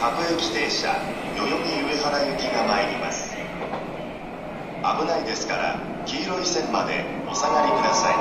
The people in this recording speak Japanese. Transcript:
各駅停車代々木上原行きが参ります。危ないですから黄色い線までお下がりください。